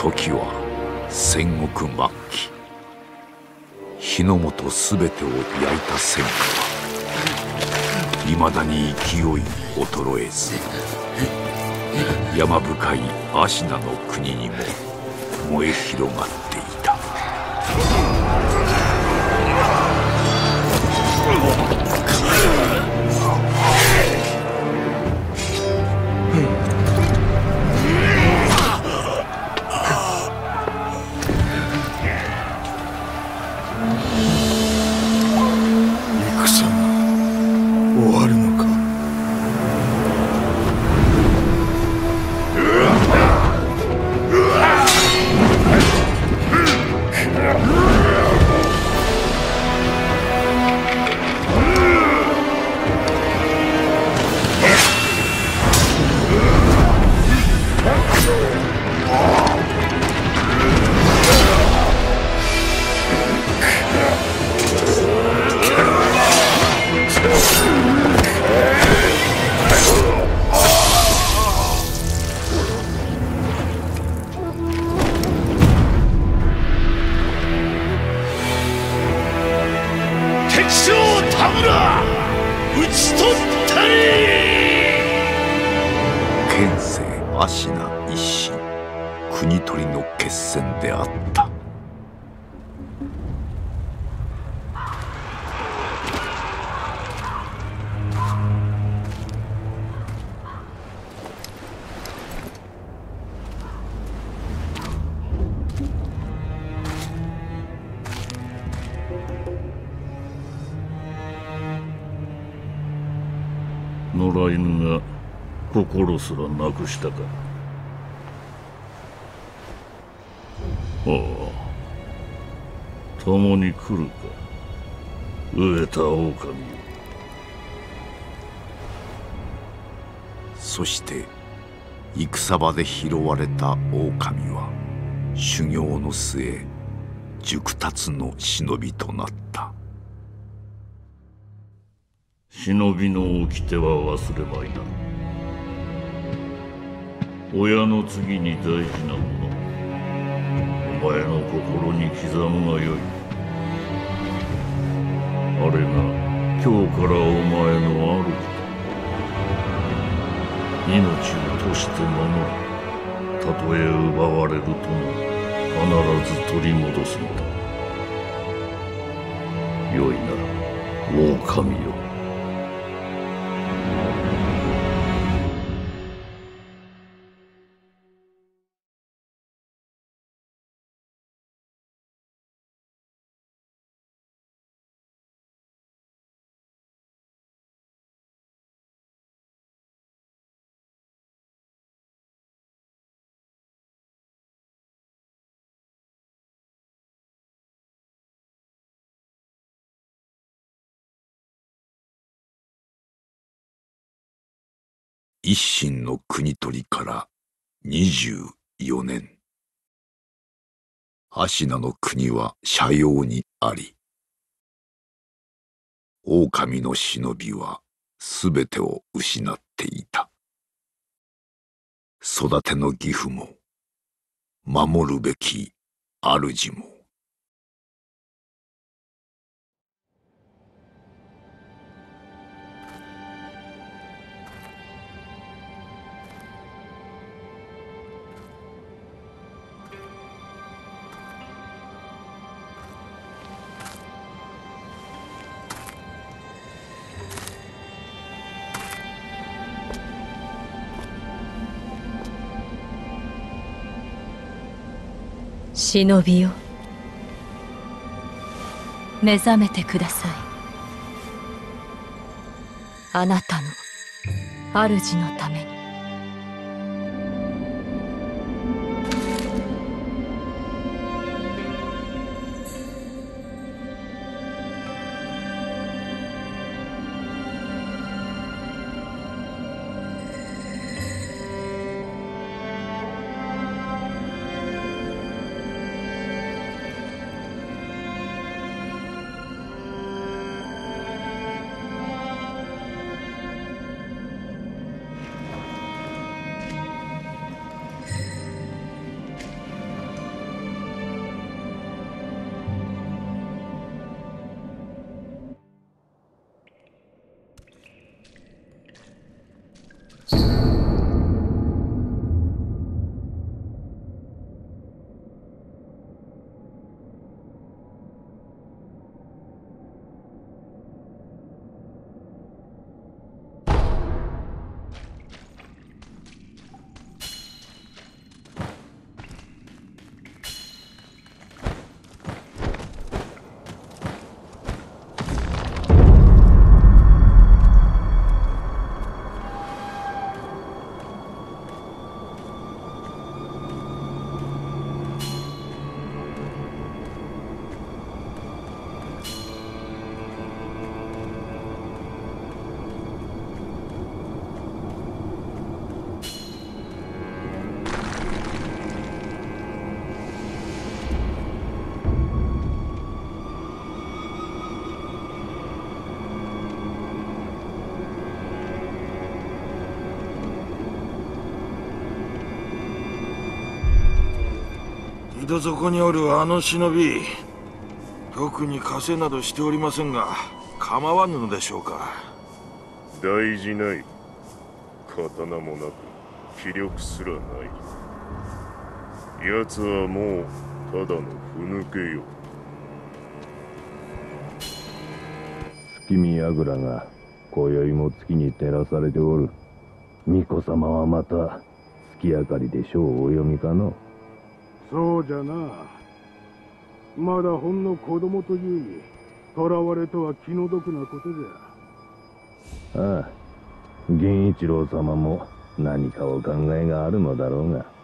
時は戦国末期日の本全てを焼いた戦火はいまだに勢い衰えず山深い芦名の国にも燃え広がった。野良犬が心すらなくしたか。ああ。共に来るか。飢えた狼よそして戦場で拾われた狼は修行の末熟達の忍びとなった。忍びの掟は忘れまいな。親の次に大事なもの。お前の心に刻むがよい。あれが今日からお前の主だ。命を賭して守る。たとえ奪われるとも必ず取り戻すのだ。よいな狼よ。一心の国取りから24年。芦名の国は斜陽にあり狼の忍びはすべてを失っていた。育ての義父も守るべき主も忍びよ。目覚めてください。あなたの主のために。戸底におるあの忍び特に稼などしておりませんが構わぬのでしょうか。大事ない。刀もなく気力すらない。奴はもうただのふぬけよ。月見櫓が今宵も月に照らされておる。巫女様はまた月明かりで書をお読みかの？そうじゃな。まだほんの子供というに囚われとは気の毒なことじゃ。ああ銀一郎様も何かお考えがあるのだろうが。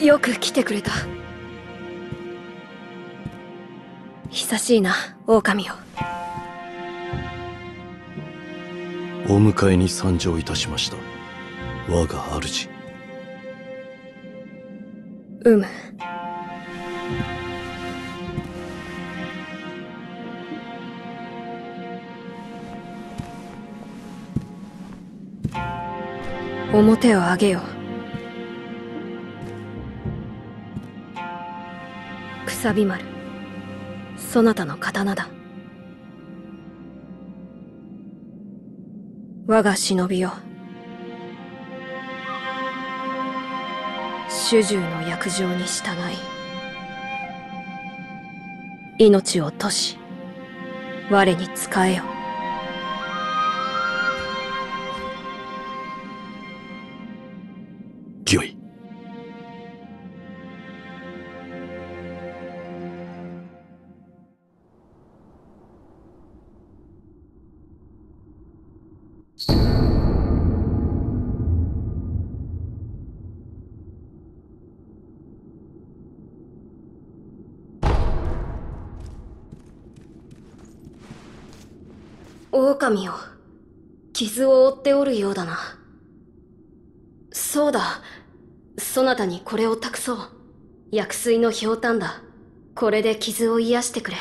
よく来てくれた。久しいな狼よお迎えに参上いたしました。我が主。うむ。表を上げよくさび丸そなたの刀だ。我が忍びよ。主従の約定に従い命を賭し我に仕えよ。狼よ傷を負っておるようだな。そうだ。そなたにこれを託そう。薬水のひょうたんだ。これで傷を癒してくれ。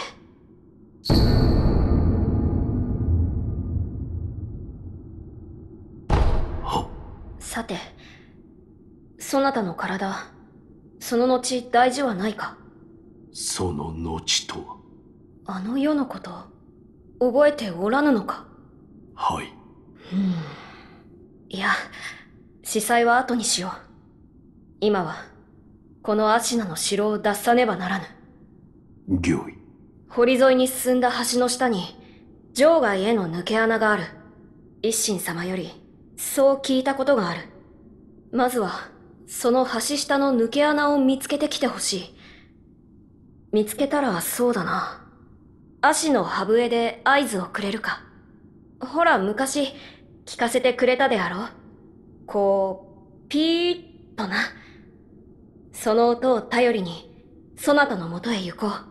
さてそなたの体その後大事はないか？その後とは？あの世のこと覚えておらぬのか？はい。うん。いや司祭は後にしよう。今はこのアシナの城を脱さねばならぬ。御意堀沿いに進んだ橋の下に場外への抜け穴がある。一心様よりそう聞いたことがあるまずはその橋下の抜け穴を見つけてきてほしい。見つけたらそうだな。足の歯笛で合図をくれるか。ほら昔聞かせてくれたであろ。うこうピーッとな。その音を頼りにそなたのもとへ行こう。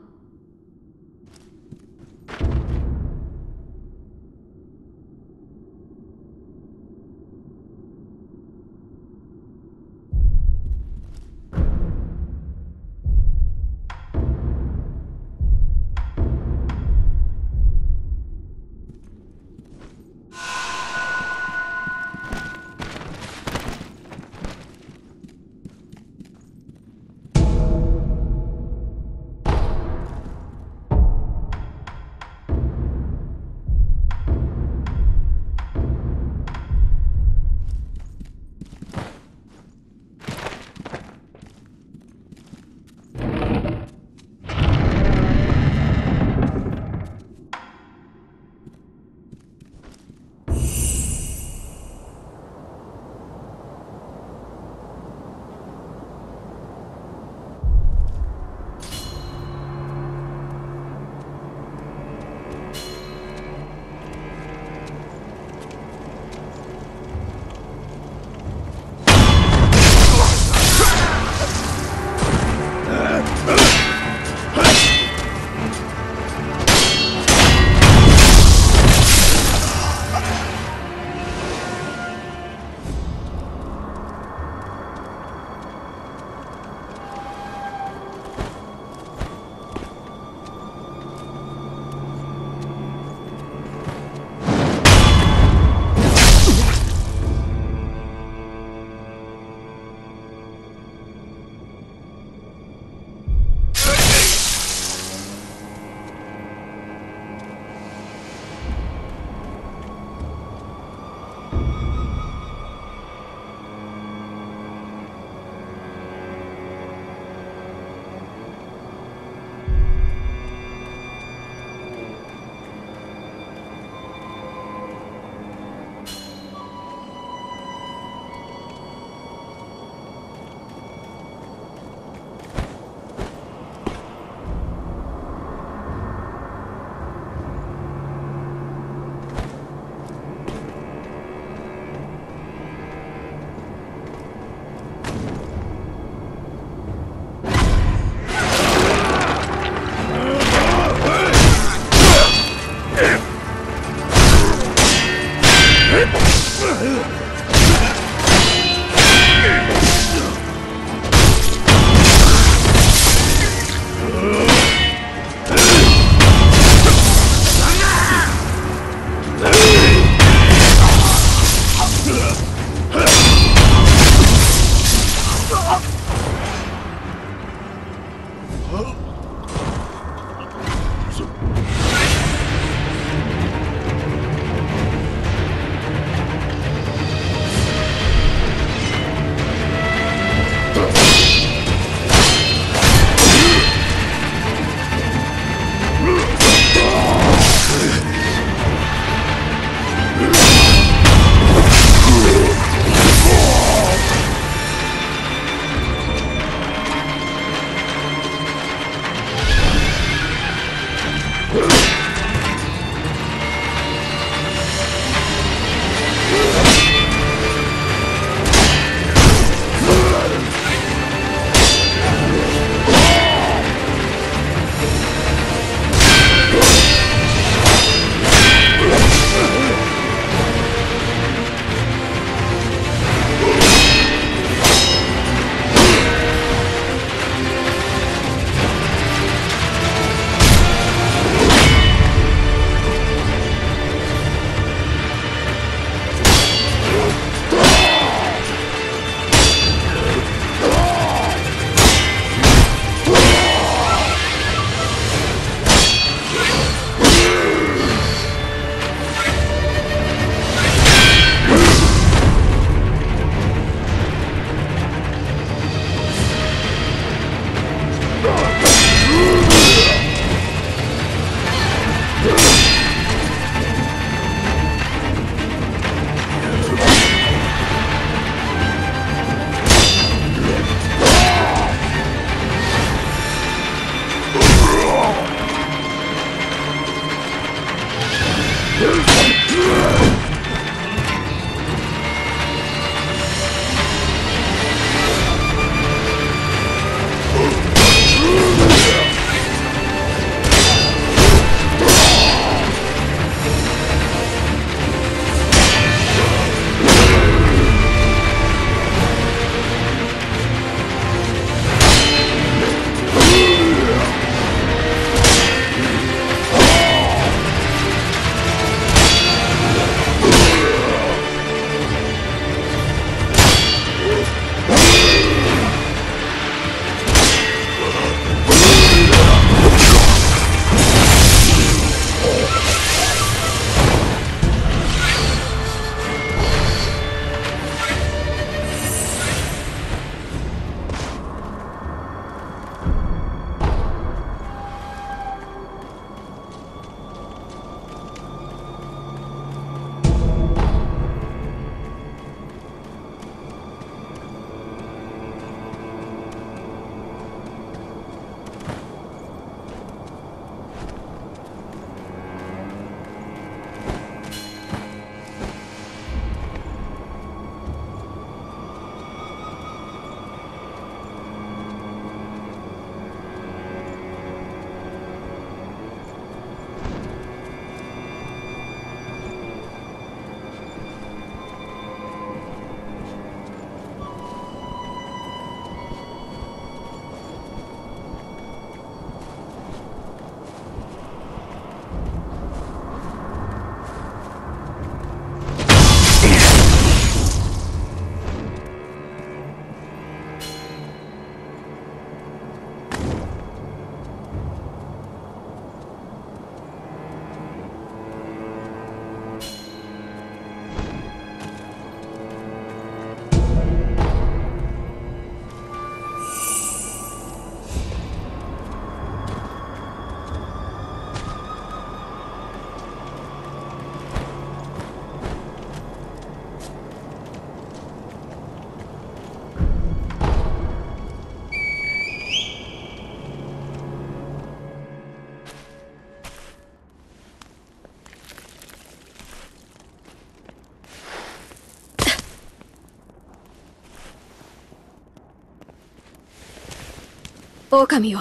狼を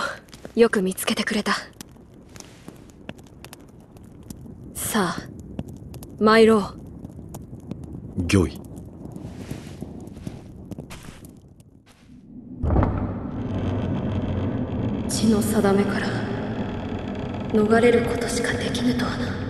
よく見つけてくれた。さあ参ろう。御意。血の定めから逃れることしかできぬとはな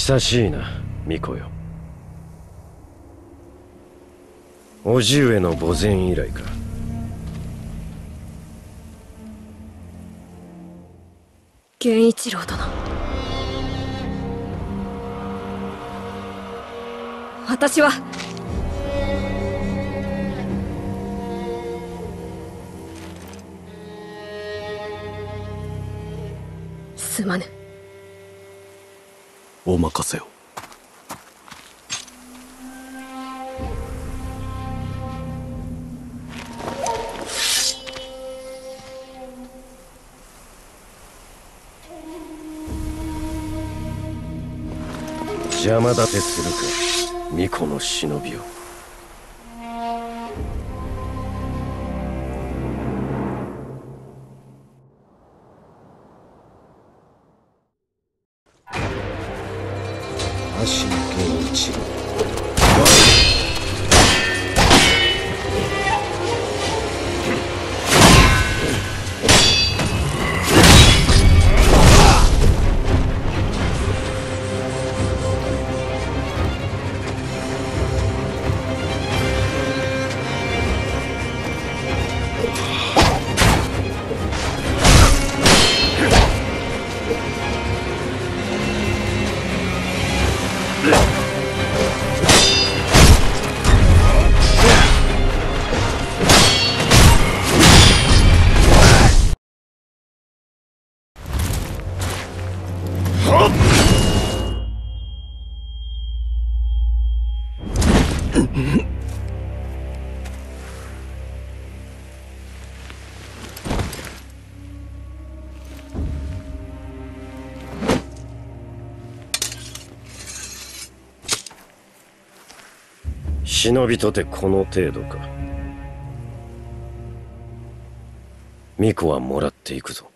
久しいな巫女よ。叔父上の墓前以来か。源一郎殿。私は。すまぬ。お任せを。邪魔立てするか巫女の忍びを。忍びとてこの程度か。巫女はもらっていくぞ。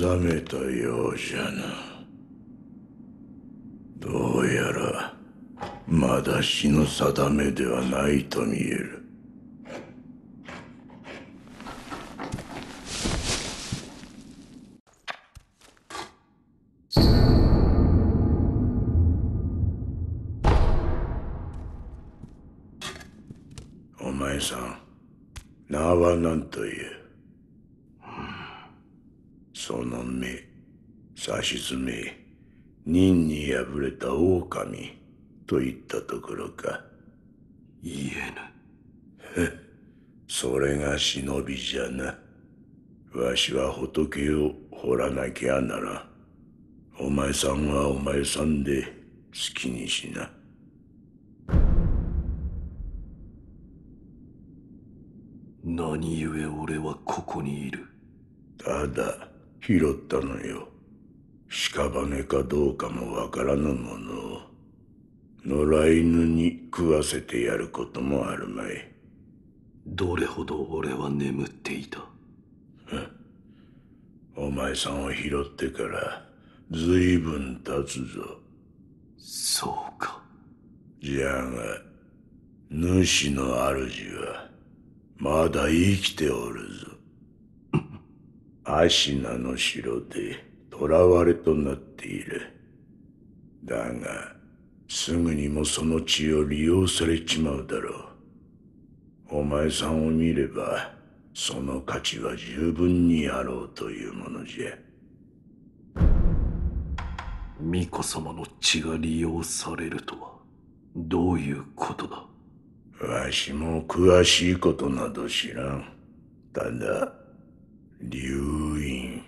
覚めたようじゃな。どうやらまだ死の定めではないと見えるお前さん名は何というその目さしずめ任に敗れた狼といったところか言えぬそれが忍びじゃな。わしは仏を掘らなきゃならお前さんはお前さんで好きにしな。何故俺はここにいる？ただ拾ったのよ。屍かどうかもわからぬものを。野良犬に食わせてやることもあるまいどれほど俺は眠っていた？お前さんを拾ってから随分経つぞ。そうか。じゃが主の主はまだ生きておるぞ。アシナの城で囚われとなっている。だがすぐにもその血を利用されちまうだろうお前さんを見ればその価値は十分にあろうというものじゃ。巫女様の血が利用されるとはどういうことだ？わしも詳しいことなど知らん。ただ流院。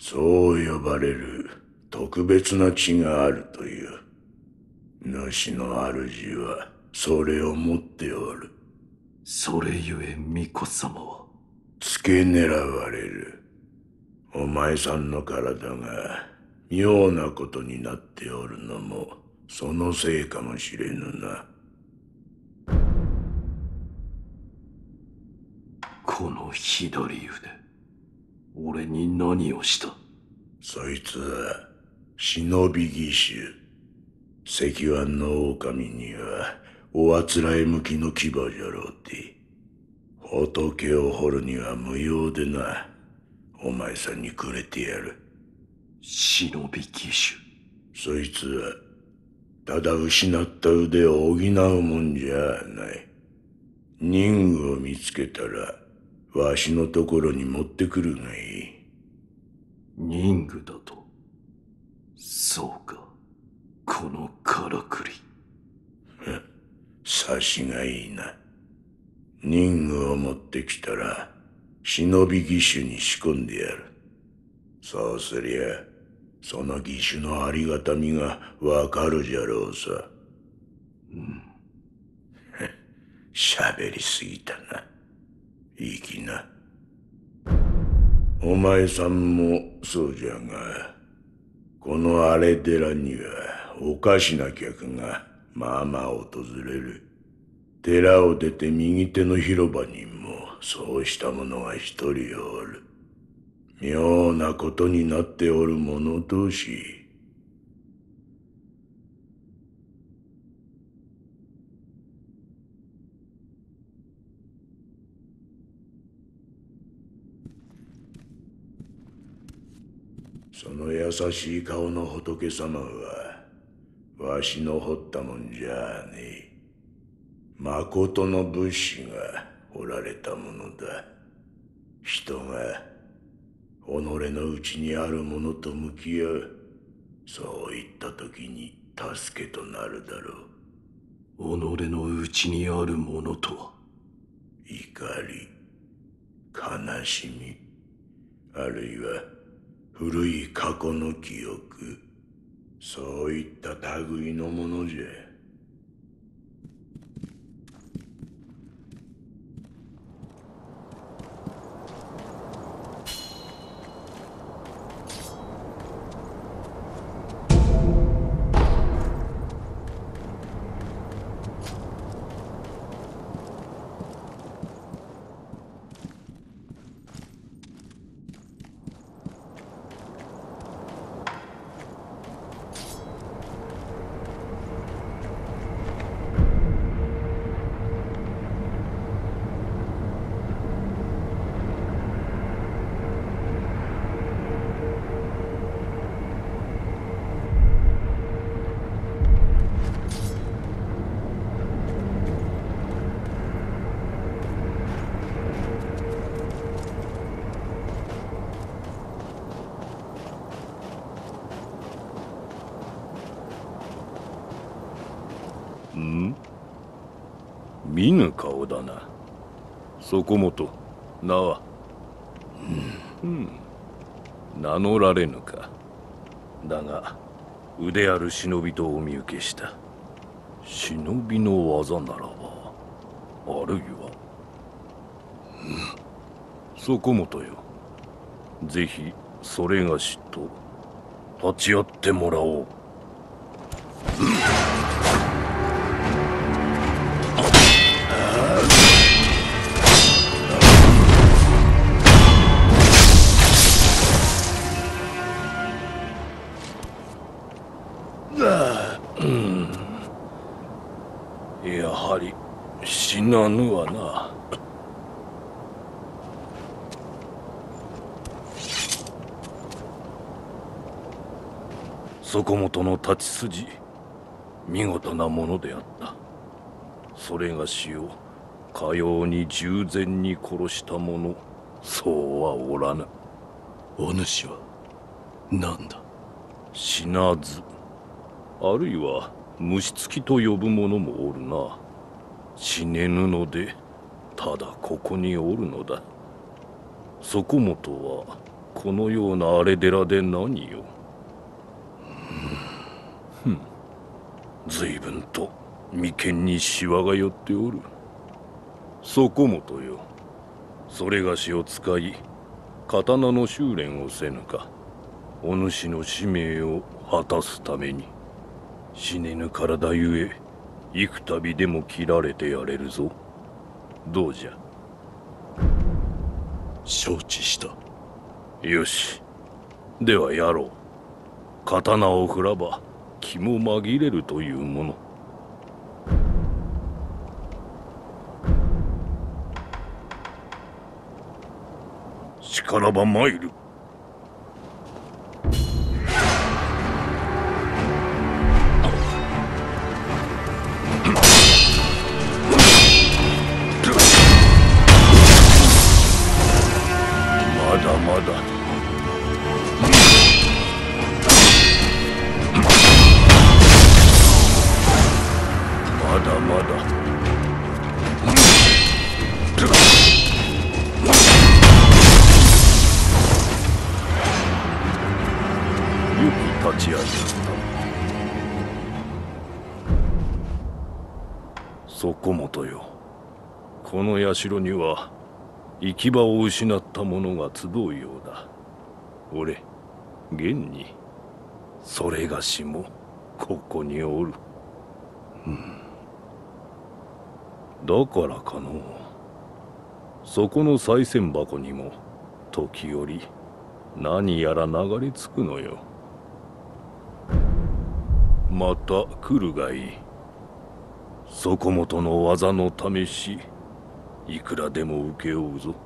そう呼ばれる特別な血があるという。主の主はそれを持っておるそれゆえ巫女様は。付け狙われる。お前さんの体が妙なことになっておるのもそのせいかもしれぬな。この左腕俺に何をした？そいつは忍び義手。石腕の狼にはおあつらえ向きの牙じゃろうて仏を掘るには無用でなお前さんにくれてやる。忍び義手。そいつはただ失った腕を補うもんじゃない。任具を見つけたらわしのところに持ってくるがいい。任具だとそうか。このからくり察しがいいな。任具を持ってきたら忍び義手に仕込んでやる。そうすりゃその義手のありがたみがわかるじゃろうさ。うん。喋りすぎたな。いい気な。お前さんもそうじゃがこの荒れ寺にはおかしな客がまあまあ訪れる。寺を出て右手の広場にもそうした者が一人おる。妙なことになっておる者同士。その優しい顔の仏様はわしの掘ったもんじゃねえ。誠の仏師がおられたものだ。人が己の内にあるものと向き合う。そういった時に助けとなるだろう。己の内にあるものとは？怒り悲しみあるいは古い過去の記憶そういった類のものじゃ。見ぬ顔だな。そこもと名は。うん、うん、名乗られぬか。だが腕ある忍びとお見受けした。忍びの技ならばあるいは、うん、そこもとよ。ぜひそれがしと立ち会ってもらおう、うんなぬわな。そこもとの立ち筋見事なものであった。それがしをかように従前に殺した者そうはおらぬ。お主は何だ？死なずあるいは虫つきと呼ぶ者もおるな死ねぬのでただここにおるのだ。そこもとはこのような荒れ寺で何よ。ふん。随分と眉間にシワが寄っておる。そこもとよ。それがしを使い刀の修練をせぬか。お主の使命を果たすために。死ねぬ体ゆえ幾度でも切られてやれるぞ。どうじゃ？承知した。よし。ではやろう。刀を振らば気も紛れるというもの。しからば参る。社には行き場を失った者が集うようだ。俺現にそれがしもここにおる、うん、だからかのそこの賽銭箱にも時折何やら流れ着くのよ。また来るがいい。そこもとの技の試し。いくらでも請け負うぞ。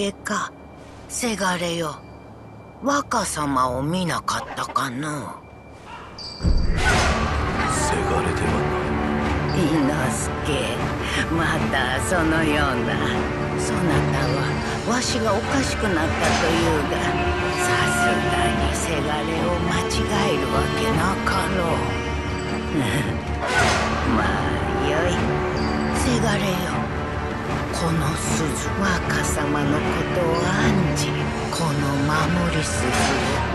之助かせがれよ。若様を見なかったかのせがれでは伊之助またそのような。そなたはわしがおかしくなったというがさすがにせがれを間違えるわけなかろう。まあよい。せがれよこの鈴若様のことを案じこの守り鈴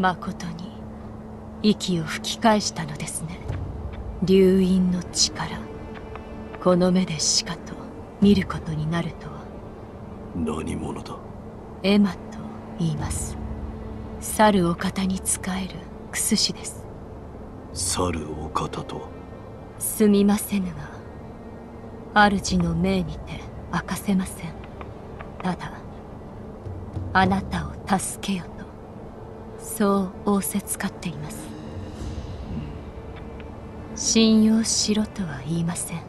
まことに息を吹き返したのですね。流因の力。この目でしかと見ることになるとは。何者だ？エマと言います。猿お方に仕えるクス氏です。猿お方と？はすみませぬが主の命にて明かせません。ただあなたを助けよとそう仰せつかっています、信用しろとは言いません。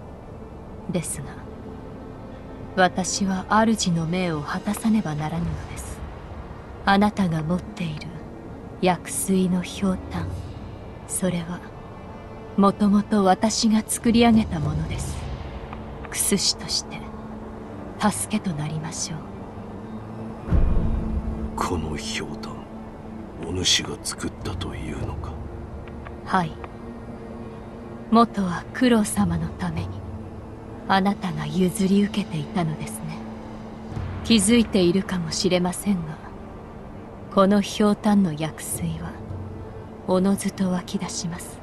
ですが私は主の命を果たさねばならぬのです。あなたが持っている薬水のひょうたんそれはもともと私が作り上げたものです。クス師として助けとなりましょう。このひょうたんお主が作ったというのか？はい。元は九郎様のためにあなたが譲り受けていたのですね。気づいているかもしれませんがこのひょうたんの薬水はおのずと湧き出します。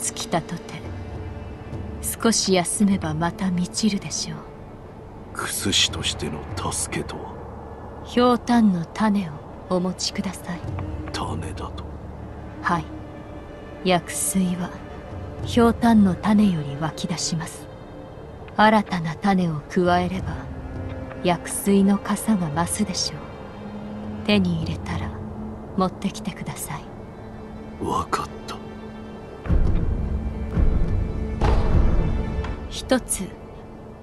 尽きたとて少し休めばまた満ちるでしょう。クス師としての助けとは？ひょうたんの種をお持ちください薬水はひょうたんの種より湧き出します。新たな種を加えれば薬水の傘が増すでしょう。手に入れたら持ってきてください。分かった。一つ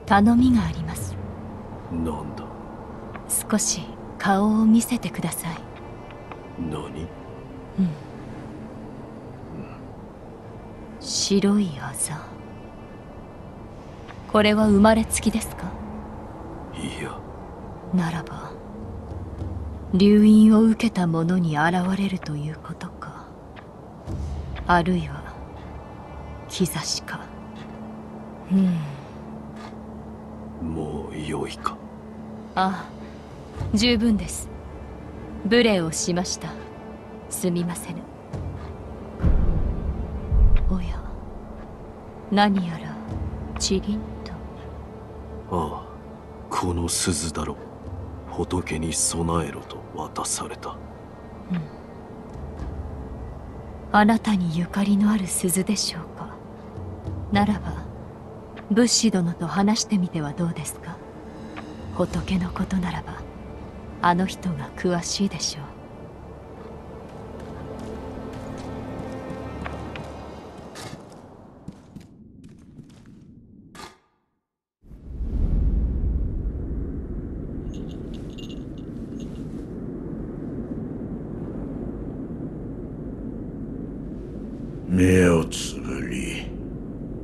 頼みがあります。なんだ？少し顔を見せてください。何？うん白いあざこれは生まれつきですか？いやならば留飲を受けた者に現れるということか。あるいは兆しか。うん。もう良いか。ああ十分です。無礼をしました。すみませぬ何やらチリンと。ああこの鈴だろ。仏に備えろと渡された、うん、あなたにゆかりのある鈴でしょうか。ならば仏師殿と話してみてはどうですか。仏のことならばあの人が詳しいでしょう目をつぶり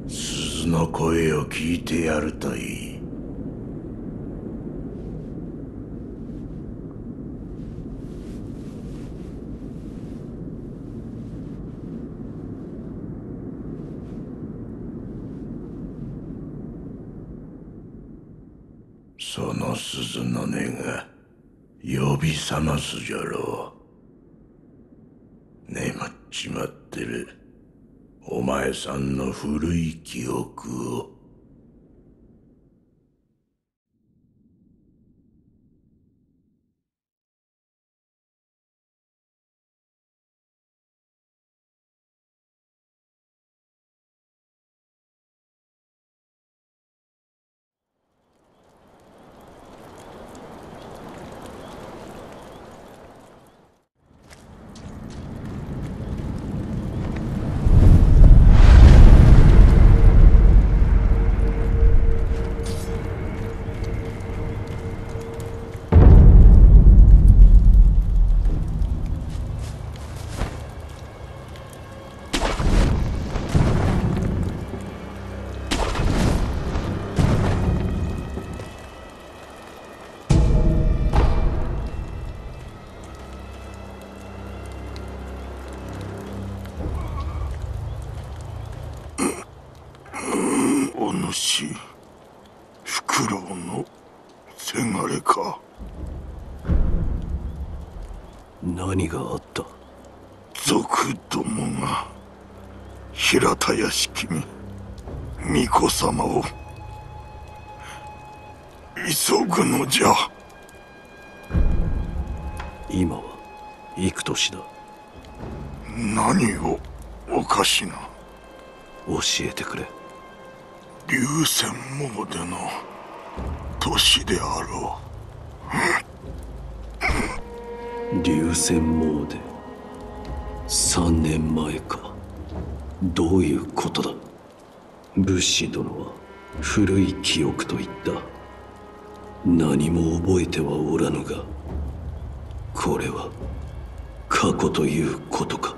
鈴の声を聞いてやるといいその鈴の音が呼び覚ますじゃろう眠っちまってるお前さんの古い記憶を。何があった？族どもが平田屋敷に巫女様を急ぐのじゃ。今は幾年だ？何をおかしな？教えてくれ。流泉詣の年であろ流泉詣で3年前か。どういうことだ？武士殿は古い記憶と言った。何も覚えてはおらぬがこれは過去ということか。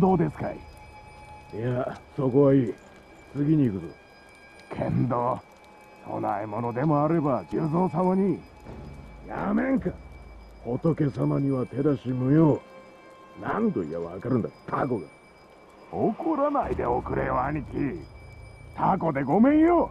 はこのお堂ですかい？いやそこはいい。次に行くぞ。けんど供え物でもあれば重蔵様に。やめんか。仏様には手出し無用。何度言やわかるんだ。タコが。怒らないでおくれよ兄貴。タコでごめんよ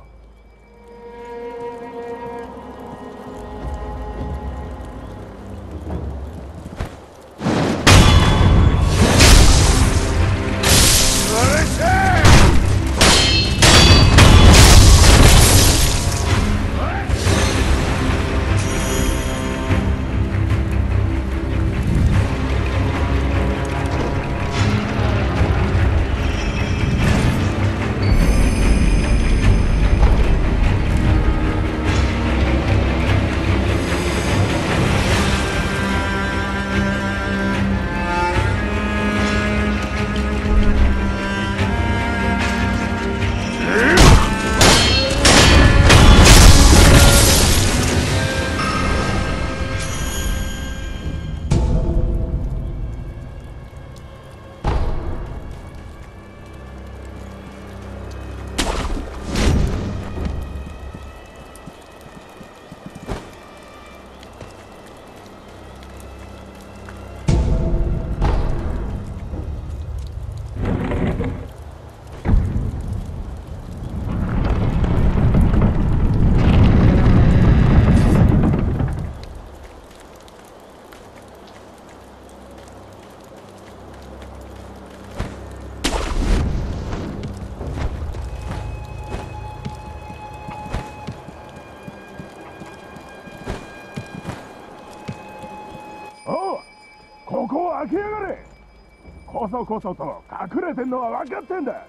そこそと隠れてんのは分かってんだ。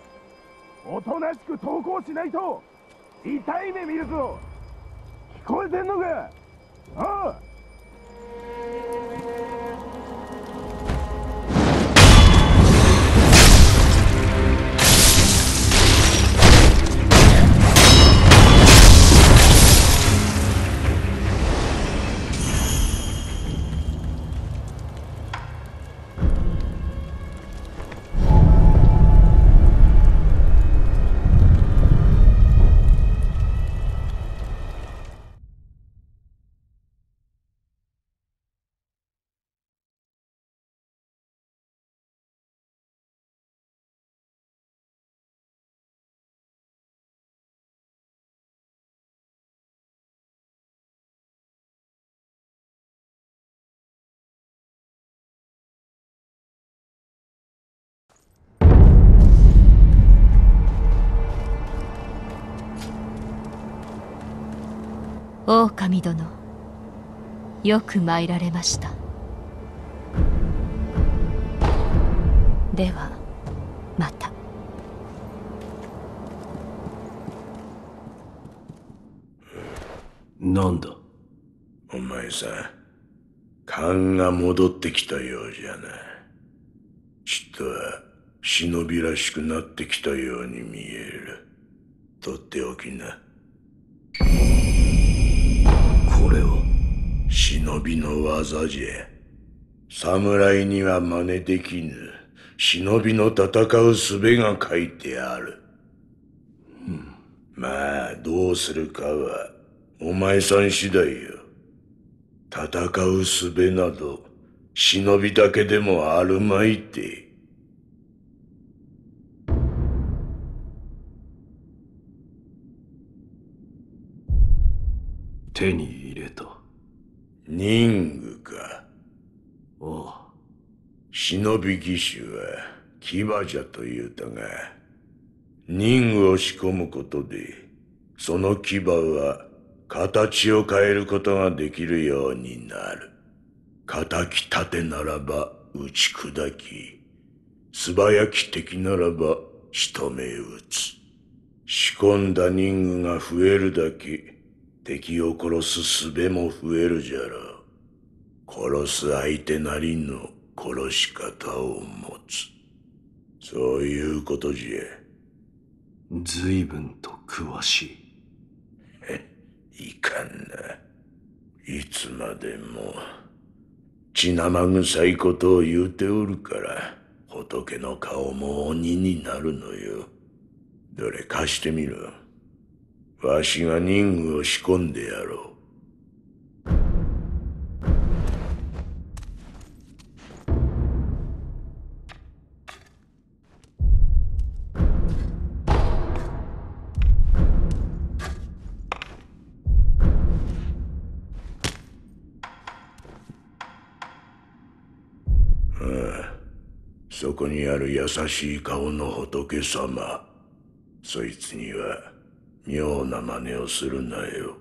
おとなしく投降しないと痛い目見るぞ。聞こえてんのか？狼殿。よく参られました。ではまた。なんだ？お前さん勘が戻ってきたようじゃな。ちっとは忍びらしくなってきたように見える。とっておきな。これは忍びの技じゃ。侍には真似できぬ。忍びの戦う術が書いてある、うん、まあどうするかはお前さん次第よ。戦う術など忍びだけでもあるまいって。手に任具か。ああ忍び義手は牙じゃと言うたが任具を仕込むことでその牙は形を変えることができるようになる。敵立てならば打ち砕き素早き敵ならば仕留め撃つ。仕込んだ任具が増えるだけ敵を殺す術も増えるじゃろう。殺す相手なりの殺し方を持つ。そういうことじゃ。随分と詳しい。いかんな。いつまでも血生臭いことを言うておるから仏の顔も鬼になるのよ。どれ貸してみろ。わしが任具を仕込んでやろう。そこにある優しい顔の仏様そいつには妙な真似をするなよ。